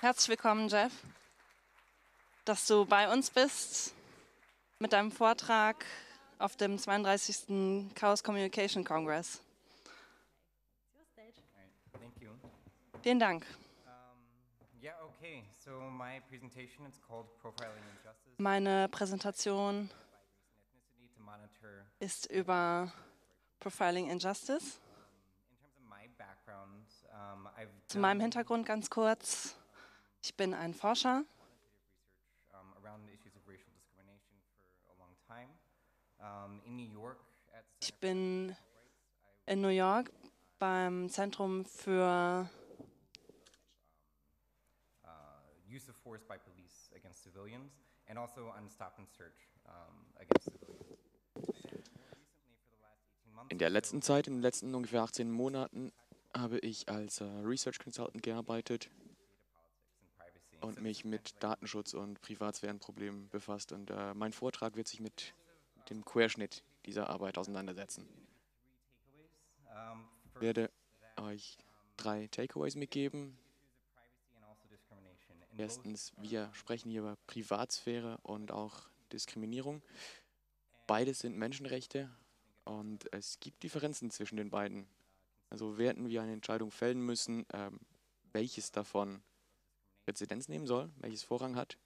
Herzlich willkommen, Jeff, dass du bei uns bist mit deinem Vortrag auf dem 32. Chaos Communication Congress. Vielen Dank. Meine Präsentation ist über Profiling Injustice. Zu meinem Hintergrund ganz kurz. Ich bin ein Forscher. Ich bin in New York beim Zentrum für use of force by police against civilians and also on stop and search against civilians. In der letzten Zeit, in den letzten ungefähr 18 Monaten, habe ich als äh, Research Consultant gearbeitet und mich mit Datenschutz und Privatsphärenproblemen befasst. Und äh, mein Vortrag wird sich mit dem Querschnitt dieser Arbeit auseinandersetzen. Ich werde euch drei Takeaways mitgeben. Erstens, wir sprechen hier über Privatsphäre und auch Diskriminierung. Beides sind Menschenrechte und es gibt Differenzen zwischen den beiden. Also werden wir eine Entscheidung fällen müssen, ähm, welches davon Präzedenz nehmen soll, welches Vorrang hat.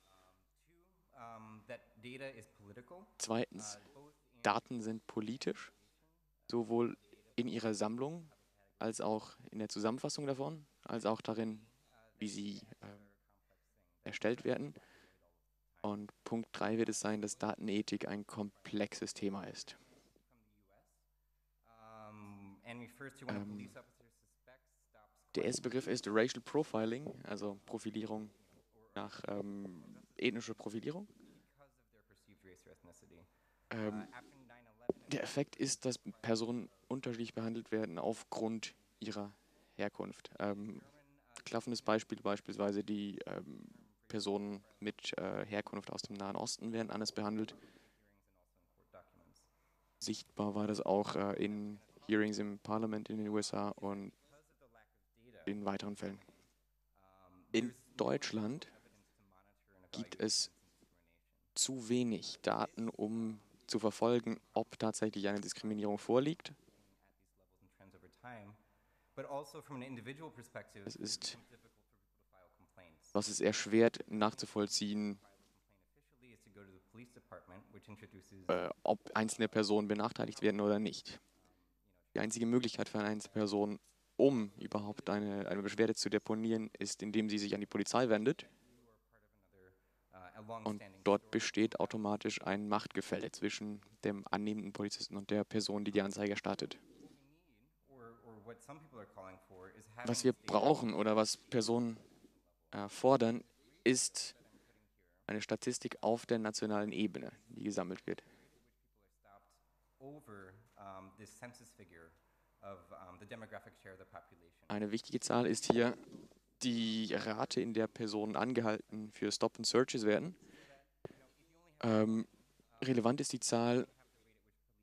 Zweitens, Daten sind politisch, sowohl in ihrer Sammlung als auch in der Zusammenfassung davon, als auch darin, wie sie äh, erstellt werden. Und Punkt 3 wird es sein, dass Datenethik ein komplexes Thema ist. Ähm, der erste Begriff ist Racial Profiling, also Profilierung nach ähm, ethnischer Profilierung. Ähm, der Effekt ist, dass Personen unterschiedlich behandelt werden aufgrund ihrer Herkunft. Ähm, klaffendes Beispiel beispielsweise die ähm, Personen mit äh, Herkunft aus dem Nahen Osten werden anders behandelt. Sichtbar war das auch äh, in Hearings im Parlament in den USA und in weiteren Fällen. In Deutschland gibt es zu wenig Daten, um zu verfolgen, ob tatsächlich eine Diskriminierung vorliegt. Es ist, was es erschwert nachzuvollziehen, äh, ob einzelne Personen benachteiligt werden oder nicht. Die einzige Möglichkeit für eine Einzelperson, um überhaupt eine, eine Beschwerde zu deponieren, ist, indem sie sich an die Polizei wendet. Und dort besteht automatisch ein Machtgefälle zwischen dem annehmenden Polizisten und der Person, die die Anzeige startet. Was wir brauchen oder was Personen fordern, ist eine Statistik auf der nationalen Ebene, die gesammelt wird. Eine wichtige Zahl ist hier die Rate, in der Personen angehalten für Stop and Searches werden. Ähm, relevant ist die Zahl,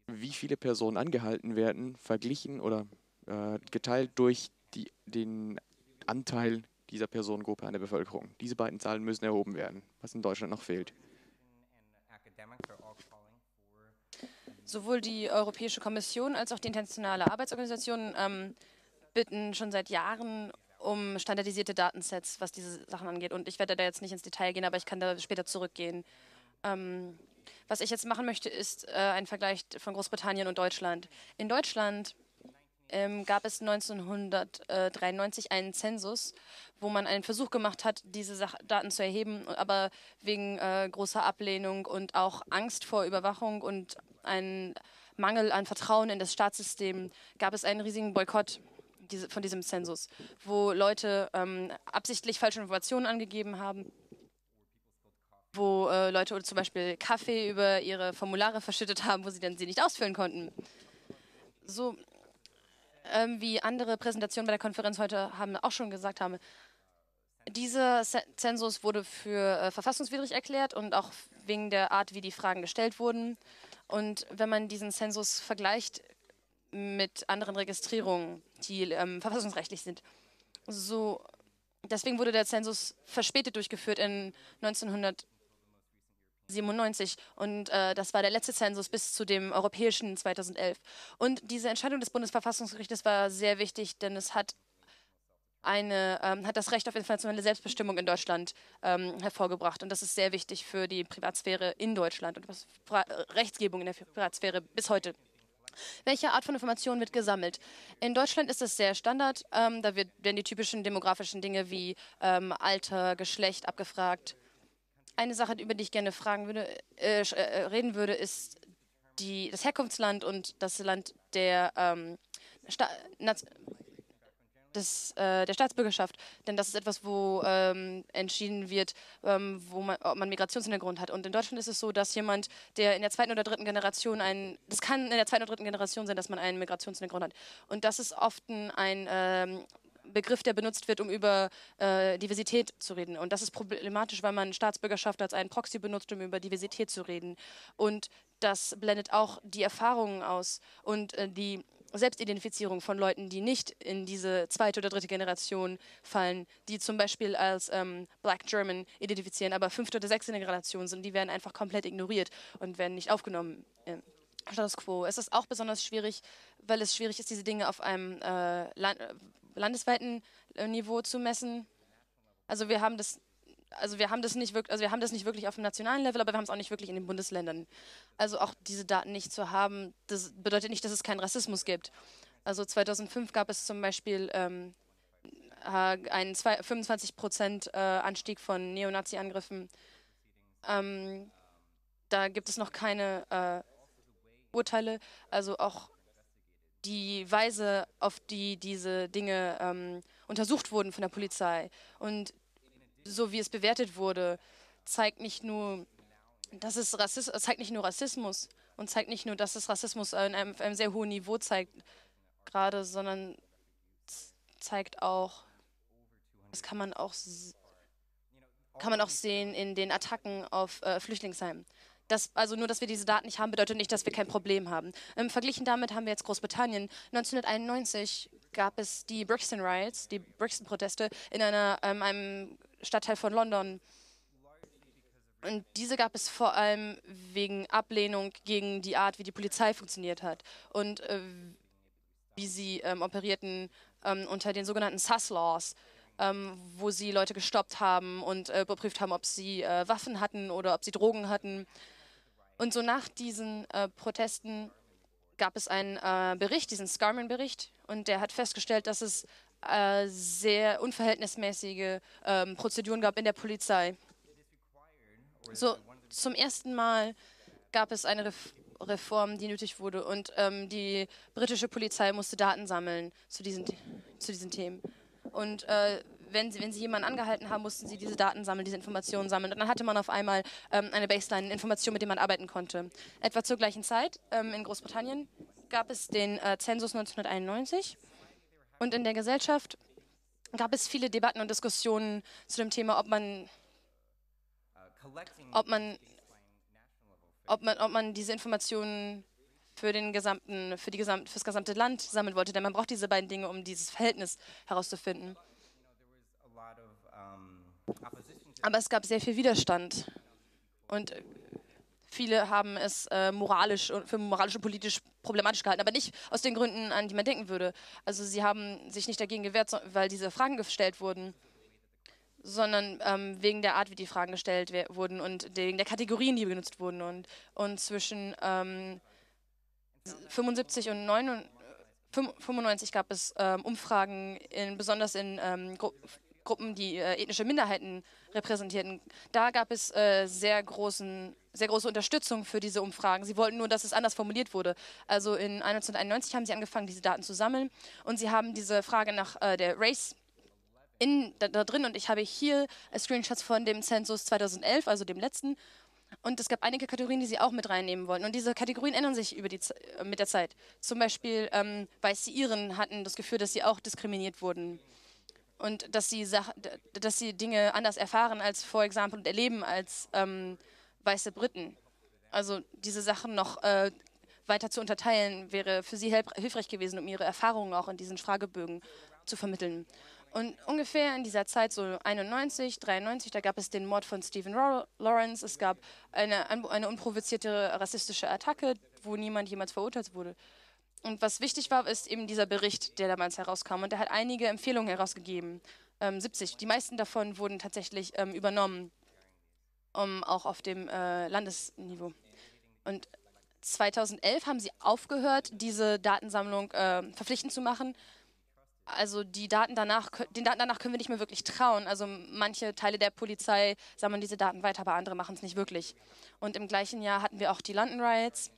wie viele Personen angehalten werden, verglichen oder äh, geteilt durch die, den Anteil dieser Personengruppe an der Bevölkerung. Diese beiden Zahlen müssen erhoben werden, was in Deutschland noch fehlt. Sowohl die Europäische Kommission als auch die Internationale Arbeitsorganisation ähm, bitten schon seit Jahren um standardisierte Datensets, was diese Sachen angeht. Und ich werde da jetzt nicht ins Detail gehen, aber ich kann da später zurückgehen. Ähm, was ich jetzt machen möchte, ist äh, ein Vergleich von Großbritannien und Deutschland. In Deutschland ähm, gab es 1993 einen Zensus, wo man einen Versuch gemacht hat, diese Sach Daten zu erheben, aber wegen äh, großer Ablehnung und auch Angst vor Überwachung und einem Mangel an Vertrauen in das Staatssystem gab es einen riesigen Boykott diese, von diesem Zensus, wo Leute ähm, absichtlich falsche Informationen angegeben haben wo äh, Leute zum Beispiel Kaffee über ihre Formulare verschüttet haben, wo sie dann sie nicht ausfüllen konnten. So ähm, wie andere Präsentationen bei der Konferenz heute haben auch schon gesagt haben, dieser Zensus wurde für äh, verfassungswidrig erklärt und auch wegen der Art, wie die Fragen gestellt wurden. Und wenn man diesen Zensus vergleicht mit anderen Registrierungen, die ähm, verfassungsrechtlich sind, so deswegen wurde der Zensus verspätet durchgeführt in 1997 und äh, das war der letzte Zensus bis zu dem europäischen 2011. Und diese Entscheidung des Bundesverfassungsgerichtes war sehr wichtig, denn es hat eine, ähm, hat das Recht auf informationelle Selbstbestimmung in Deutschland ähm, hervorgebracht. Und das ist sehr wichtig für die Privatsphäre in Deutschland und was Rechtsgebung in der Privatsphäre bis heute. Welche Art von Information wird gesammelt? In Deutschland ist das sehr Standard. Ähm, da wird, werden die typischen demografischen Dinge wie ähm, Alter, Geschlecht abgefragt. Eine Sache, über die ich gerne fragen würde, äh, äh, reden würde, ist die, das Herkunftsland und das Land der ähm, des, äh, der Staatsbürgerschaft. Denn das ist etwas, wo ähm, entschieden wird, ähm, wo man, ob man Migrationshintergrund hat. Und in Deutschland ist es so, dass jemand, der in der zweiten oder dritten Generation ein, das kann in der zweiten oder dritten Generation sein, dass man einen Migrationshintergrund hat. Und das ist oft ein ähm, Begriff, der benutzt wird, um über äh, Diversität zu reden. Und das ist problematisch, weil man Staatsbürgerschaft als einen Proxy benutzt, um über Diversität zu reden. Und das blendet auch die Erfahrungen aus und äh, die Selbstidentifizierung von Leuten, die nicht in diese zweite oder dritte Generation fallen, die zum Beispiel als ähm, Black German identifizieren, aber fünfte oder sechste Generation sind, die werden einfach komplett ignoriert und werden nicht aufgenommen im Status quo. Es ist auch besonders schwierig, weil es schwierig ist, diese Dinge auf einem äh, land landesweiten äh, Niveau zu messen. Also wir haben das also wir haben das nicht wirklich, also wir haben das nicht wirklich auf dem nationalen Level, aber wir haben es auch nicht wirklich in den Bundesländern. Also auch diese Daten nicht zu haben, das bedeutet nicht, dass es keinen Rassismus gibt. Also 2005 gab es zum Beispiel ähm, einen 25 Prozent äh, Anstieg von Neonazi-Angriffen. Ähm, da gibt es noch keine äh, Urteile. Also auch die Weise, auf die diese Dinge ähm, untersucht wurden von der Polizei und so wie es bewertet wurde, zeigt nicht nur, dass es Rassismus, zeigt nicht nur Rassismus und zeigt nicht nur, dass es Rassismus in einem, auf einem sehr hohen Niveau zeigt, gerade, sondern zeigt auch, das kann man auch, kann man auch sehen in den Attacken auf äh, Flüchtlingsheimen. Das, also nur, dass wir diese Daten nicht haben, bedeutet nicht, dass wir kein Problem haben. Ähm, verglichen damit haben wir jetzt Großbritannien. 1991 gab es die Brixton Riots, die Brixton-Proteste in einer, ähm, einem Stadtteil von London. Und diese gab es vor allem wegen Ablehnung gegen die Art, wie die Polizei funktioniert hat und äh, wie sie ähm, operierten ähm, unter den sogenannten SAS-Laws, ähm, wo sie Leute gestoppt haben und äh, überprüft haben, ob sie äh, Waffen hatten oder ob sie Drogen hatten. Und so nach diesen äh, Protesten gab es einen äh, Bericht, diesen Scarman-Bericht, und der hat festgestellt, dass es äh, sehr unverhältnismäßige ähm, Prozeduren gab in der Polizei. So, zum ersten Mal gab es eine Ref Reform, die nötig wurde und ähm, die britische Polizei musste Daten sammeln zu diesen, zu diesen Themen. Und äh, wenn, sie, wenn sie jemanden angehalten haben, mussten sie diese Daten sammeln, diese Informationen sammeln. Und dann hatte man auf einmal ähm, eine Baseline, Information, mit der man arbeiten konnte. Etwa zur gleichen Zeit ähm, in Großbritannien gab es den äh, Zensus 1991 und in der Gesellschaft gab es viele Debatten und Diskussionen zu dem Thema, ob man, ob man, ob man, ob man diese Informationen für, den gesamten, für, die gesamt, für das gesamte Land sammeln wollte. Denn man braucht diese beiden Dinge, um dieses Verhältnis herauszufinden. Aber es gab sehr viel Widerstand. Und Viele haben es äh, moralisch für moralisch und politisch problematisch gehalten, aber nicht aus den Gründen, an die man denken würde. Also sie haben sich nicht dagegen gewehrt, weil diese Fragen gestellt wurden, sondern ähm, wegen der Art, wie die Fragen gestellt wurden und wegen der Kategorien, die benutzt wurden. Und, und zwischen ähm, 75 und 99, 95 gab es ähm, Umfragen, in, besonders in ähm, Gruppen, die äh, ethnische Minderheiten repräsentierten. Da gab es äh, sehr, großen, sehr große Unterstützung für diese Umfragen. Sie wollten nur, dass es anders formuliert wurde. Also in 1991 haben sie angefangen, diese Daten zu sammeln und sie haben diese Frage nach äh, der Race in, da, da, drin und ich habe hier Screenshots von dem Census 2011, also dem letzten. Und es gab einige Kategorien, die sie auch mit reinnehmen wollten. Und diese Kategorien ändern sich über die, mit der Zeit. Zum Beispiel ähm, weiße Iren hatten das Gefühl, dass sie auch diskriminiert wurden und dass sie, dass sie Dinge anders erfahren als, vor Example, und erleben als ähm, weiße Briten. Also diese Sachen noch äh, weiter zu unterteilen, wäre für sie hilfreich gewesen, um ihre Erfahrungen auch in diesen Fragebögen zu vermitteln. Und ungefähr in dieser Zeit, so 91, 93, da gab es den Mord von Stephen Lawrence. Es gab eine, eine unprovozierte rassistische Attacke, wo niemand jemals verurteilt wurde. Und was wichtig war, ist eben dieser Bericht, der damals herauskam. Und der hat einige Empfehlungen herausgegeben. Ähm, 70. Die meisten davon wurden tatsächlich ähm, übernommen, um, auch auf dem äh, Landesniveau. Und 2011 haben sie aufgehört, diese Datensammlung äh, verpflichtend zu machen. Also die Daten danach, den Daten danach können wir nicht mehr wirklich trauen. Also manche Teile der Polizei sammeln diese Daten weiter, aber andere machen es nicht wirklich. Und im gleichen Jahr hatten wir auch die London Riots.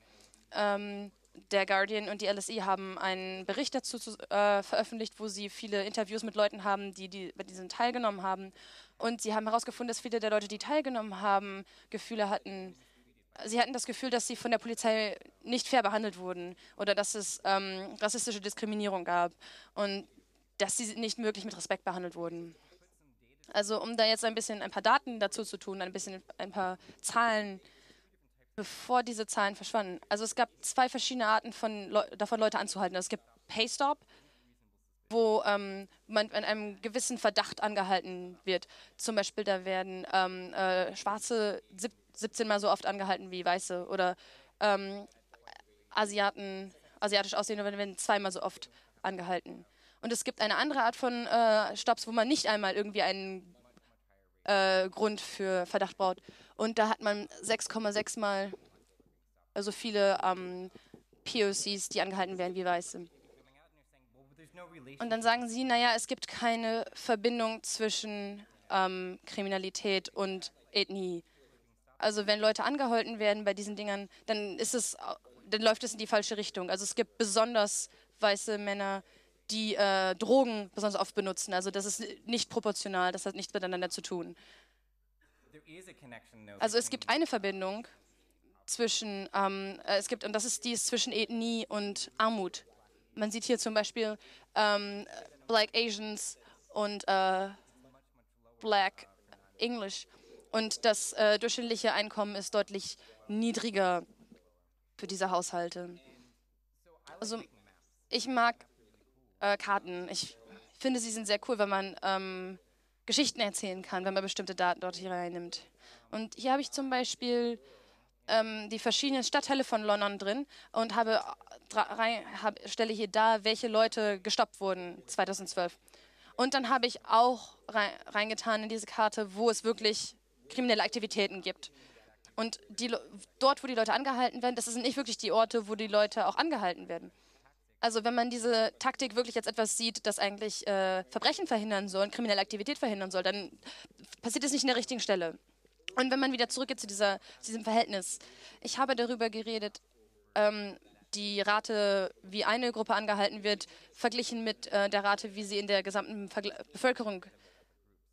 Ähm, der Guardian und die LSE haben einen Bericht dazu zu, äh, veröffentlicht, wo sie viele Interviews mit Leuten haben, die, die bei diesen teilgenommen haben. Und sie haben herausgefunden, dass viele der Leute, die teilgenommen haben, Gefühle hatten, sie hatten das Gefühl, dass sie von der Polizei nicht fair behandelt wurden oder dass es ähm, rassistische Diskriminierung gab und dass sie nicht wirklich mit Respekt behandelt wurden. Also um da jetzt ein bisschen ein paar Daten dazu zu tun, ein bisschen ein paar Zahlen, bevor diese Zahlen verschwanden. Also es gab zwei verschiedene Arten von Le davon Leute anzuhalten. Es gibt Paystop, wo ähm, man in einem gewissen Verdacht angehalten wird. Zum Beispiel da werden ähm, äh, Schwarze 17 mal so oft angehalten wie Weiße oder ähm, Asiaten, asiatisch aussehende werden zweimal so oft angehalten. Und es gibt eine andere Art von äh, Stops, wo man nicht einmal irgendwie einen äh, Grund für Verdacht braucht. Und da hat man 6,6 mal so viele ähm, POCs, die angehalten werden wie Weiße. Und dann sagen sie, naja, es gibt keine Verbindung zwischen ähm, Kriminalität und Ethnie. Also wenn Leute angehalten werden bei diesen Dingern, dann ist es, dann läuft es in die falsche Richtung. Also es gibt besonders weiße Männer, die äh, Drogen besonders oft benutzen. Also das ist nicht proportional, das hat nichts miteinander zu tun. Also es gibt eine Verbindung zwischen, ähm, äh, es gibt, und das ist dies zwischen Ethnie und Armut. Man sieht hier zum Beispiel ähm, Black Asians und äh, Black English. Und das äh, durchschnittliche Einkommen ist deutlich niedriger für diese Haushalte. Also ich mag äh, Karten. Ich finde, sie sind sehr cool, wenn man ähm, Geschichten erzählen kann, wenn man bestimmte Daten dort hier reinnimmt. Und hier habe ich zum Beispiel ähm, die verschiedenen Stadtteile von London drin und habe, rein, hab, stelle hier dar, welche Leute gestoppt wurden 2012. Und dann habe ich auch reingetan in diese Karte, wo es wirklich kriminelle Aktivitäten gibt. Und die, dort, wo die Leute angehalten werden, das sind nicht wirklich die Orte, wo die Leute auch angehalten werden. Also wenn man diese Taktik wirklich als etwas sieht, das eigentlich äh, Verbrechen verhindern soll, kriminelle Aktivität verhindern soll, dann passiert es nicht in der richtigen Stelle. Und wenn man wieder zurückgeht zu, dieser, zu diesem Verhältnis. Ich habe darüber geredet, ähm, die Rate, wie eine Gruppe angehalten wird, verglichen mit äh, der Rate, wie sie in der gesamten Vergl Bevölkerung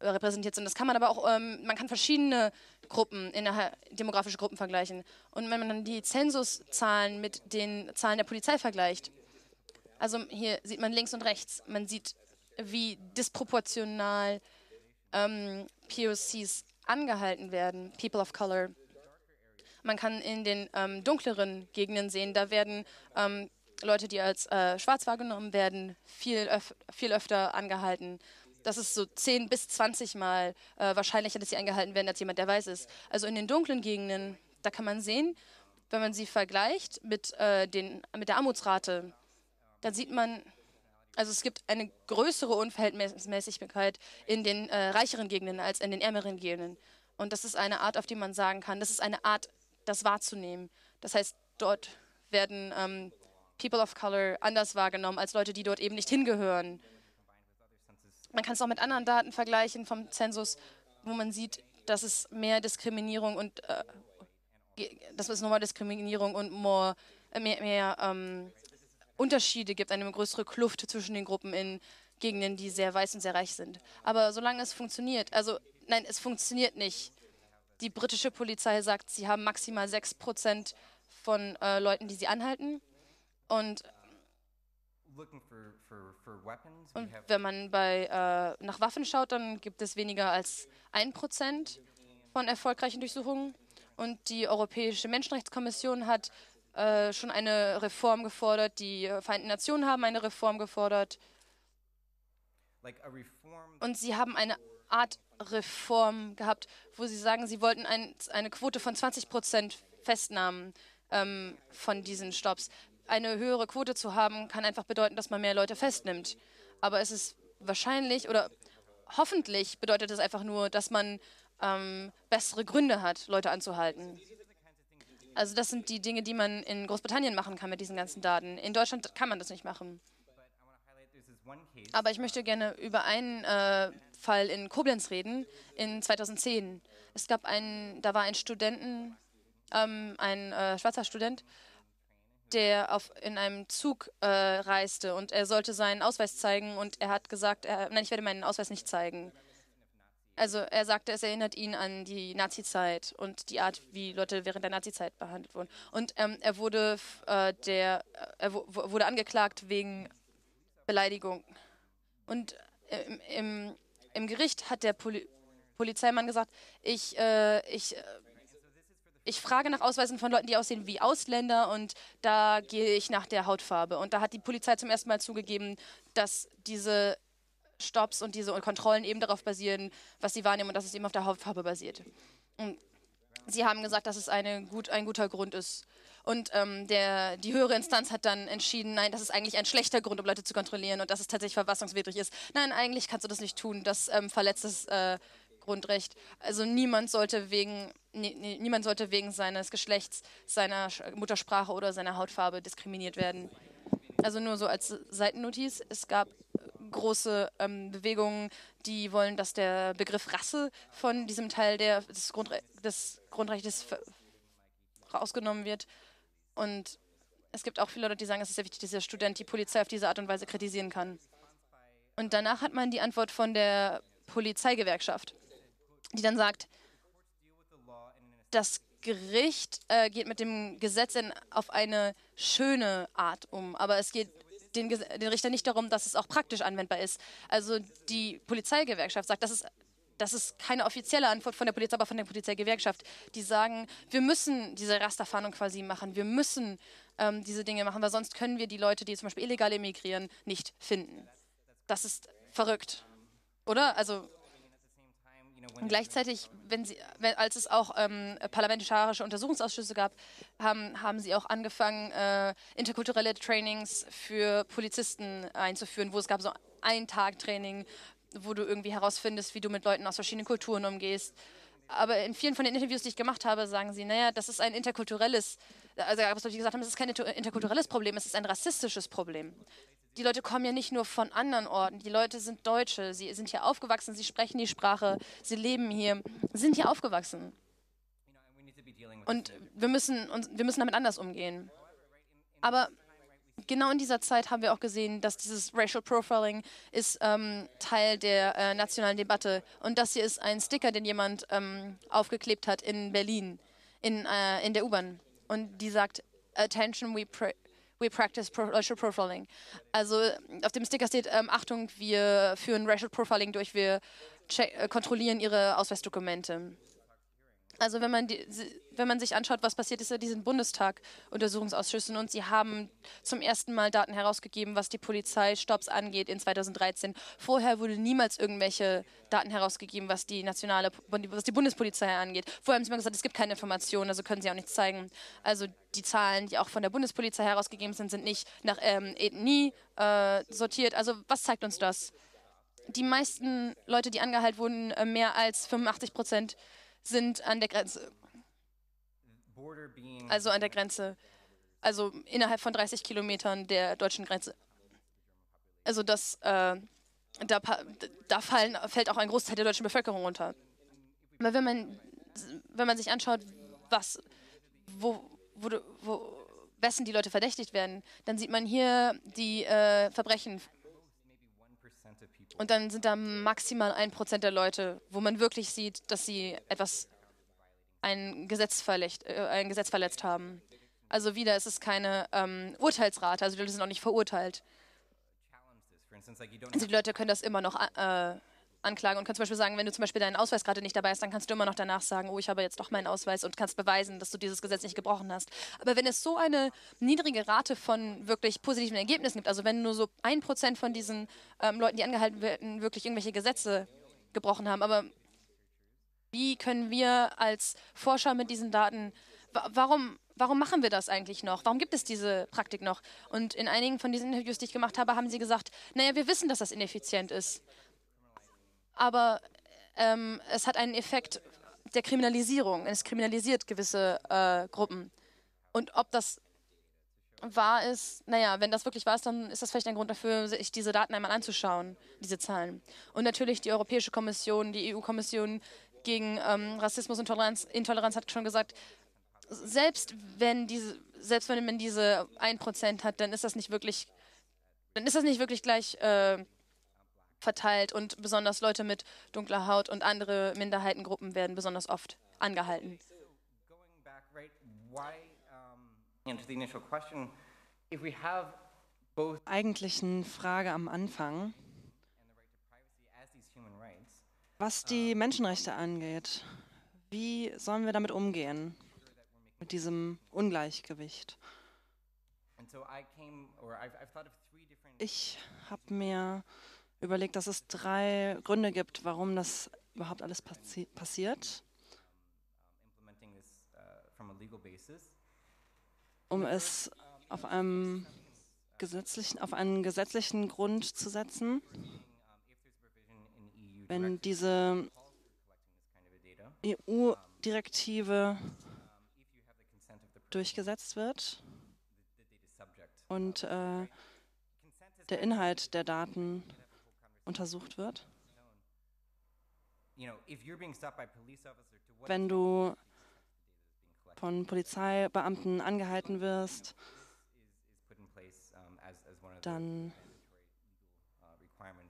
äh, repräsentiert sind. Das kann man aber auch, ähm, man kann verschiedene Gruppen, innerhalb, demografische Gruppen vergleichen. Und wenn man dann die Zensuszahlen mit den Zahlen der Polizei vergleicht, also hier sieht man links und rechts, man sieht, wie disproportional ähm, POCs angehalten werden, People of Color. Man kann in den ähm, dunkleren Gegenden sehen, da werden ähm, Leute, die als äh, schwarz wahrgenommen werden, viel, öf viel öfter angehalten das ist so 10 bis 20 Mal äh, wahrscheinlicher, dass sie eingehalten werden, als jemand, der weiß ist. Also in den dunklen Gegenden, da kann man sehen, wenn man sie vergleicht mit, äh, den, mit der Armutsrate, dann sieht man, also es gibt eine größere Unverhältnismäßigkeit in den äh, reicheren Gegenden als in den ärmeren Gegenden. Und das ist eine Art, auf die man sagen kann, das ist eine Art, das wahrzunehmen. Das heißt, dort werden ähm, People of Color anders wahrgenommen als Leute, die dort eben nicht hingehören. Man kann es auch mit anderen Daten vergleichen vom Zensus, wo man sieht, dass es mehr Diskriminierung und äh, dass es nochmal Diskriminierung und more, äh, mehr, mehr ähm, Unterschiede gibt, eine größere Kluft zwischen den Gruppen in Gegenden, die sehr weiß und sehr reich sind. Aber solange es funktioniert, also nein, es funktioniert nicht. Die britische Polizei sagt, sie haben maximal 6% von äh, Leuten, die sie anhalten. Und und wenn man bei, äh, nach Waffen schaut, dann gibt es weniger als ein Prozent von erfolgreichen Durchsuchungen. Und die Europäische Menschenrechtskommission hat äh, schon eine Reform gefordert. Die Vereinten Nationen haben eine Reform gefordert. Und sie haben eine Art Reform gehabt, wo sie sagen, sie wollten ein, eine Quote von 20 Prozent Festnahmen ähm, von diesen Stops. Eine höhere Quote zu haben, kann einfach bedeuten, dass man mehr Leute festnimmt. Aber es ist wahrscheinlich oder hoffentlich bedeutet es einfach nur, dass man ähm, bessere Gründe hat, Leute anzuhalten. Also das sind die Dinge, die man in Großbritannien machen kann mit diesen ganzen Daten. In Deutschland kann man das nicht machen. Aber ich möchte gerne über einen äh, Fall in Koblenz reden, in 2010. Es gab einen, da war ein Studenten, ähm, ein äh, schwarzer Student, der auf, in einem Zug äh, reiste und er sollte seinen Ausweis zeigen und er hat gesagt, er, nein, ich werde meinen Ausweis nicht zeigen. Also er sagte, es erinnert ihn an die Nazizeit und die Art, wie Leute während der Nazizeit behandelt wurden. Und ähm, er wurde äh, der äh, er wurde angeklagt wegen Beleidigung. Und äh, im, im, im Gericht hat der Poli Polizeimann gesagt, ich, äh, ich, äh, ich frage nach Ausweisen von Leuten, die aussehen wie Ausländer und da gehe ich nach der Hautfarbe. Und da hat die Polizei zum ersten Mal zugegeben, dass diese Stops und diese Kontrollen eben darauf basieren, was sie wahrnehmen und dass es eben auf der Hautfarbe basiert. Und sie haben gesagt, dass es eine gut, ein guter Grund ist. Und ähm, der, die höhere Instanz hat dann entschieden, nein, das ist eigentlich ein schlechter Grund, um Leute zu kontrollieren und dass es tatsächlich verfassungswidrig ist. Nein, eigentlich kannst du das nicht tun. Das ähm, verletzt das äh, Grundrecht. Also niemand sollte wegen nie, niemand sollte wegen seines Geschlechts, seiner Muttersprache oder seiner Hautfarbe diskriminiert werden. Also nur so als Seitennotiz, es gab große ähm, Bewegungen, die wollen, dass der Begriff Rasse von diesem Teil der, des, Grundre des Grundrechts rausgenommen wird. Und es gibt auch viele Leute, die sagen, es ist sehr wichtig, dass der Student die Polizei auf diese Art und Weise kritisieren kann. Und danach hat man die Antwort von der Polizeigewerkschaft, die dann sagt, das Gericht äh, geht mit dem Gesetz in, auf eine schöne Art um, aber es geht den, den Richter nicht darum, dass es auch praktisch anwendbar ist. Also die Polizeigewerkschaft sagt, das ist das ist keine offizielle Antwort von der Polizei, aber von der Polizeigewerkschaft. Die sagen, wir müssen diese Rasterfahndung quasi machen, wir müssen ähm, diese Dinge machen, weil sonst können wir die Leute, die zum Beispiel illegal emigrieren, nicht finden. Das ist verrückt, oder? Also gleichzeitig, wenn sie, als es auch ähm, parlamentarische Untersuchungsausschüsse gab, haben, haben sie auch angefangen, äh, interkulturelle Trainings für Polizisten einzuführen, wo es gab so ein Tag Training, wo du irgendwie herausfindest, wie du mit Leuten aus verschiedenen Kulturen umgehst. Aber in vielen von den Interviews, die ich gemacht habe, sagen sie, naja, das ist ein interkulturelles, also was ich gesagt habe, es ist kein interkulturelles Problem, es ist ein rassistisches Problem die Leute kommen ja nicht nur von anderen Orten. Die Leute sind Deutsche, sie sind hier aufgewachsen, sie sprechen die Sprache, sie leben hier, sind hier aufgewachsen. Und wir müssen, uns, wir müssen damit anders umgehen. Aber genau in dieser Zeit haben wir auch gesehen, dass dieses Racial Profiling ist ähm, Teil der äh, nationalen Debatte. Und das hier ist ein Sticker, den jemand ähm, aufgeklebt hat in Berlin, in, äh, in der U-Bahn. Und die sagt, Attention, we, pray, We practice pro racial profiling. Also auf dem Sticker steht, ähm, Achtung, wir führen Racial Profiling durch, wir äh, kontrollieren ihre Ausweisdokumente. Also wenn man, die, wenn man sich anschaut, was passiert ist in diesen Bundestag-Untersuchungsausschüssen und sie haben zum ersten Mal Daten herausgegeben, was die Polizeistopps angeht in 2013. Vorher wurde niemals irgendwelche Daten herausgegeben, was die nationale, was die Bundespolizei angeht. Vorher haben sie mal gesagt, es gibt keine Informationen, also können sie auch nichts zeigen. Also die Zahlen, die auch von der Bundespolizei herausgegeben sind, sind nicht nach ähm, Ethnie äh, sortiert. Also was zeigt uns das? Die meisten Leute, die angehalten wurden, äh, mehr als 85 Prozent sind an der Grenze. Also an der Grenze, also innerhalb von 30 Kilometern der deutschen Grenze. Also das, äh, da, da fallen, fällt auch ein Großteil der deutschen Bevölkerung runter. Aber wenn man, wenn man sich anschaut, was, wo, wo, wo, wessen die Leute verdächtigt werden, dann sieht man hier die äh, Verbrechen. Und dann sind da maximal ein Prozent der Leute, wo man wirklich sieht, dass sie etwas, ein Gesetz, verletzt, äh, ein Gesetz verletzt haben. Also wieder ist es keine ähm, Urteilsrate, also die Leute sind auch nicht verurteilt. Also die Leute können das immer noch äh, anklagen und kannst zum Beispiel sagen, wenn du zum Beispiel deinen Ausweis gerade nicht dabei hast, dann kannst du immer noch danach sagen, oh, ich habe jetzt doch meinen Ausweis und kannst beweisen, dass du dieses Gesetz nicht gebrochen hast. Aber wenn es so eine niedrige Rate von wirklich positiven Ergebnissen gibt, also wenn nur so ein Prozent von diesen ähm, Leuten, die angehalten werden, wirklich irgendwelche Gesetze gebrochen haben, aber wie können wir als Forscher mit diesen Daten, wa warum warum machen wir das eigentlich noch? Warum gibt es diese Praktik noch? Und in einigen von diesen Interviews, die ich gemacht habe, haben sie gesagt, naja, wir wissen, dass das ineffizient ist. Aber ähm, es hat einen Effekt der Kriminalisierung. Es kriminalisiert gewisse äh, Gruppen. Und ob das wahr ist, naja, wenn das wirklich wahr ist, dann ist das vielleicht ein Grund dafür, sich diese Daten einmal anzuschauen, diese Zahlen. Und natürlich die Europäische Kommission, die EU-Kommission gegen ähm, Rassismus und Toleranz, Intoleranz hat schon gesagt, selbst wenn diese, selbst wenn man diese 1% hat, dann ist das nicht wirklich, dann ist das nicht wirklich gleich äh, verteilt und besonders Leute mit dunkler Haut und andere Minderheitengruppen werden besonders oft angehalten. Eigentlich eine Frage am Anfang, was die Menschenrechte angeht. Wie sollen wir damit umgehen? mit diesem Ungleichgewicht. Ich habe mir überlegt, dass es drei Gründe gibt, warum das überhaupt alles passi passiert. Um es auf einem gesetzlichen, auf einen gesetzlichen Grund zu setzen. Wenn diese EU-Direktive durchgesetzt wird und äh, der Inhalt der Daten untersucht wird. Wenn du von Polizeibeamten angehalten wirst, dann,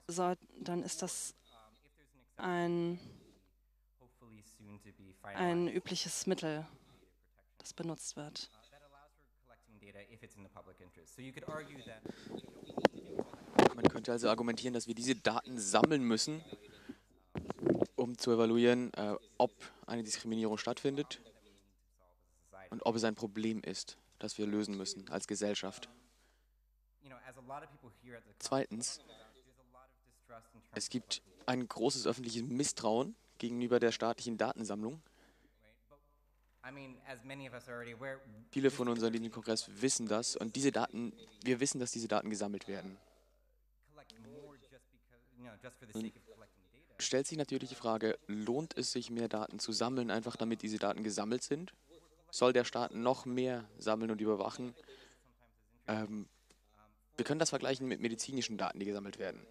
soll, dann ist das ein, ein übliches Mittel das benutzt wird. Man könnte also argumentieren, dass wir diese Daten sammeln müssen, um zu evaluieren, äh, ob eine Diskriminierung stattfindet und ob es ein Problem ist, das wir lösen müssen als Gesellschaft. Zweitens, es gibt ein großes öffentliches Misstrauen gegenüber der staatlichen Datensammlung. Viele von uns an diesem Kongress wissen das und diese Daten, wir wissen, dass diese Daten gesammelt werden. Stellt sich natürlich die Frage, lohnt es sich mehr Daten zu sammeln, einfach damit diese Daten gesammelt sind? Soll der Staat noch mehr sammeln und überwachen? Ähm, wir können das vergleichen mit medizinischen Daten, die gesammelt werden.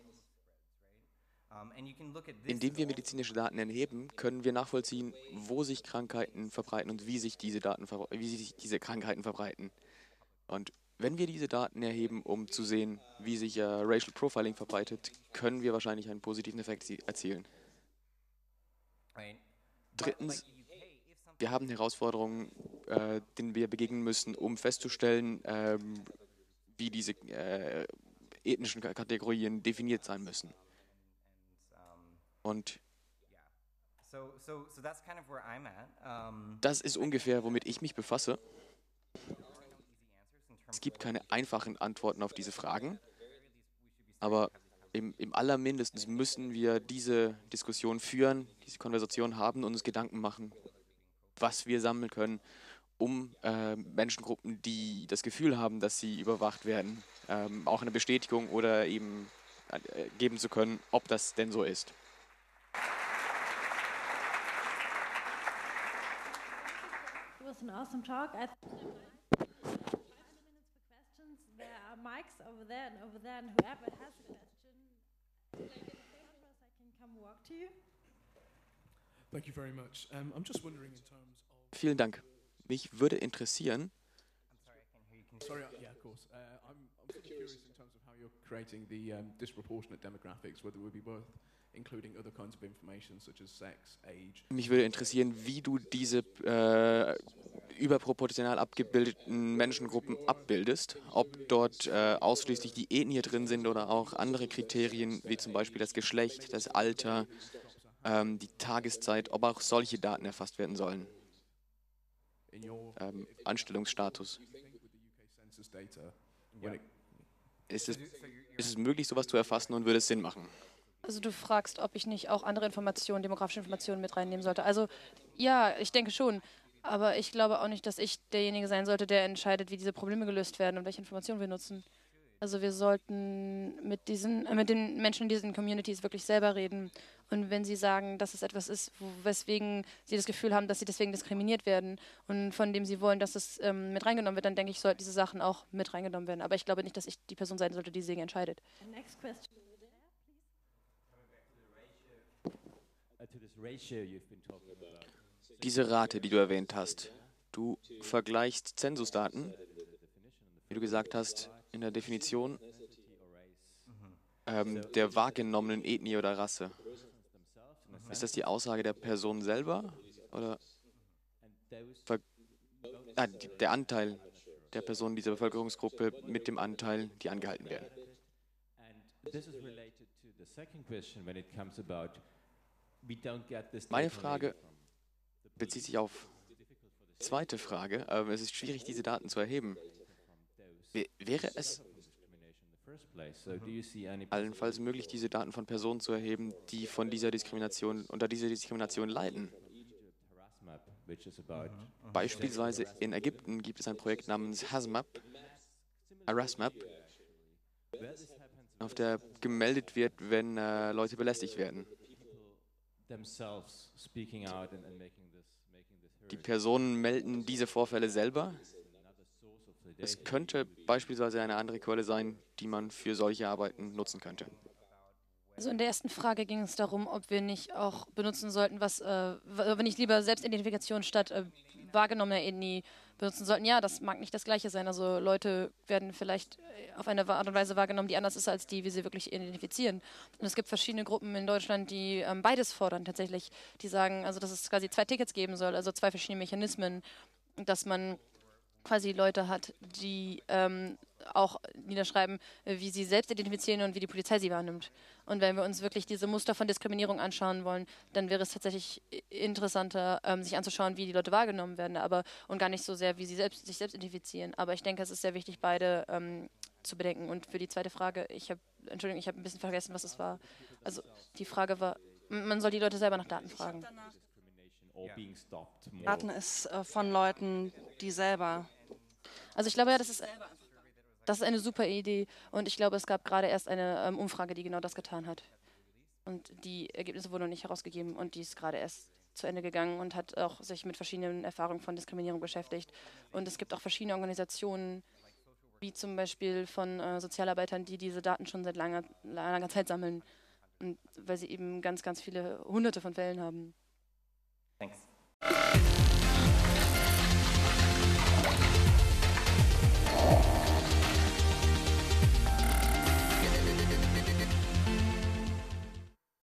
Indem wir medizinische Daten erheben, können wir nachvollziehen, wo sich Krankheiten verbreiten und wie sich diese, Daten, wie sich diese Krankheiten verbreiten. Und wenn wir diese Daten erheben, um zu sehen, wie sich äh, Racial Profiling verbreitet, können wir wahrscheinlich einen positiven Effekt erzielen. Drittens, wir haben Herausforderungen, äh, denen wir begegnen müssen, um festzustellen, äh, wie diese äh, ethnischen Kategorien definiert sein müssen. Und das ist ungefähr, womit ich mich befasse. Es gibt keine einfachen Antworten auf diese Fragen, aber im, im allermindestens müssen wir diese Diskussion führen, diese Konversation haben und uns Gedanken machen, was wir sammeln können, um äh, Menschengruppen, die das Gefühl haben, dass sie überwacht werden, ähm, auch eine Bestätigung oder eben äh, geben zu können, ob das denn so ist. was an awesome talk. I mics over there and over there, and whoever has a question, I can come walk to you. Thank you very much. Um, I'm just wondering in terms of. Vielen Dank. Mich würde interessieren. Sorry, uh, yeah, of course. Uh, I'm, I'm sort of curious in terms of how you're creating the um, disproportionate demographics, whether it would be worth Mich würde interessieren, wie du diese äh, überproportional abgebildeten Menschengruppen abbildest, ob dort äh, ausschließlich die Ethnie drin sind oder auch andere Kriterien, wie zum Beispiel das Geschlecht, das Alter, ähm, die Tageszeit, ob auch solche Daten erfasst werden sollen. Ähm, Anstellungsstatus. Ist es, ist es möglich, sowas zu erfassen und würde es Sinn machen? Also du fragst, ob ich nicht auch andere Informationen, demografische Informationen mit reinnehmen sollte. Also ja, ich denke schon. Aber ich glaube auch nicht, dass ich derjenige sein sollte, der entscheidet, wie diese Probleme gelöst werden und welche Informationen wir nutzen. Also wir sollten mit diesen, äh, mit den Menschen in diesen Communities wirklich selber reden. Und wenn sie sagen, dass es etwas ist, weswegen sie das Gefühl haben, dass sie deswegen diskriminiert werden und von dem sie wollen, dass es ähm, mit reingenommen wird, dann denke ich, sollten diese Sachen auch mit reingenommen werden. Aber ich glaube nicht, dass ich die Person sein sollte, die deswegen entscheidet. Next question. Diese Rate, die du erwähnt hast, du vergleichst Zensusdaten, wie du gesagt hast, in der Definition ähm, der wahrgenommenen Ethnie oder Rasse. Ist das die Aussage der Person selber oder ah, der Anteil der Personen dieser Bevölkerungsgruppe mit dem Anteil, die angehalten werden? Meine Frage bezieht sich auf zweite Frage. Ähm, es ist schwierig, diese Daten zu erheben. Wäre es allenfalls möglich, diese Daten von Personen zu erheben, die von dieser Diskrimination, unter dieser Diskrimination leiden? Beispielsweise in Ägypten gibt es ein Projekt namens HASMAP, Arasmap, auf der gemeldet wird, wenn äh, Leute belästigt werden. Die Personen melden diese Vorfälle selber. Es könnte beispielsweise eine andere Quelle sein, die man für solche Arbeiten nutzen könnte. Also in der ersten Frage ging es darum, ob wir nicht auch benutzen sollten, was, äh, wenn nicht lieber Selbstidentifikation statt äh, wahrgenommener Ethnie benutzen sollten. Ja, das mag nicht das Gleiche sein. Also Leute werden vielleicht äh, auf eine Art und Weise wahrgenommen, die anders ist als die, wie sie wirklich identifizieren. Und es gibt verschiedene Gruppen in Deutschland, die ähm, beides fordern tatsächlich. Die sagen, also dass es quasi zwei Tickets geben soll, also zwei verschiedene Mechanismen, dass man quasi Leute hat, die ähm, auch niederschreiben, äh, wie sie selbst identifizieren und wie die Polizei sie wahrnimmt. Und wenn wir uns wirklich diese Muster von Diskriminierung anschauen wollen, dann wäre es tatsächlich interessanter, ähm, sich anzuschauen, wie die Leute wahrgenommen werden, aber und gar nicht so sehr, wie sie selbst, sich selbst identifizieren. Aber ich denke, es ist sehr wichtig, beide ähm, zu bedenken. Und für die zweite Frage, ich habe, Entschuldigung, ich habe ein bisschen vergessen, was es war. Also die Frage war, man soll die Leute selber nach Daten fragen. Daten ist äh, von Leuten, die selber. Also ich glaube ja, das ist das ist eine super Idee und ich glaube, es gab gerade erst eine ähm, Umfrage, die genau das getan hat. Und die Ergebnisse wurden noch nicht herausgegeben und die ist gerade erst zu Ende gegangen und hat auch sich mit verschiedenen Erfahrungen von Diskriminierung beschäftigt. Und es gibt auch verschiedene Organisationen, wie zum Beispiel von äh, Sozialarbeitern, die diese Daten schon seit langer, langer Zeit sammeln, und weil sie eben ganz, ganz viele hunderte von Fällen haben. Thanks.